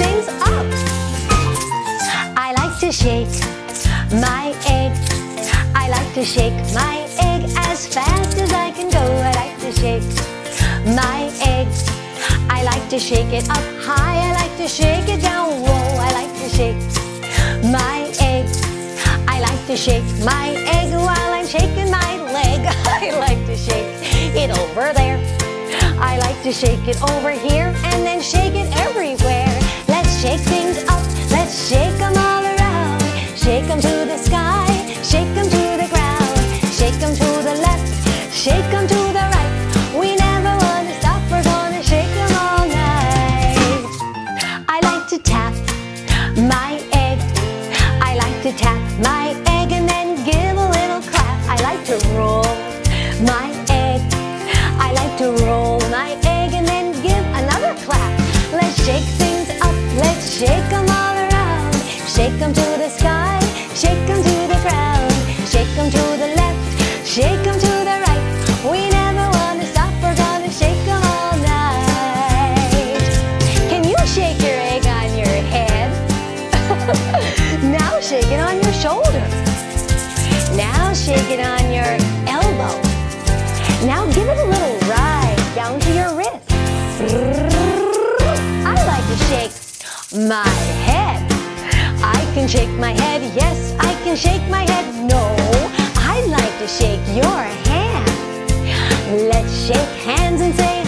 things up. I like to shake my egg. I like to shake my egg as fast as I can go. I like to shake my egg. I like to shake it up high. I like to shake it down low. I like to shake my egg. I like to shake my egg while I'm shaking my leg. I like to shake it over there. I like to shake it over here and then shake it everywhere. Shake things up. Let's shake them all around. Shake them to the sky. Shake them to the ground. Shake them to the left. Shake them to the right. We never want to stop. We're gonna shake them all night. I like to tap my egg. I like to tap my now shake it on your shoulder. Now shake it on your elbow. Now give it a little ride down to your wrist. I like to shake my head. I can shake my head, yes, I can shake my head, no. I like to shake your hand. Let's shake hands and say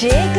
Cheguei!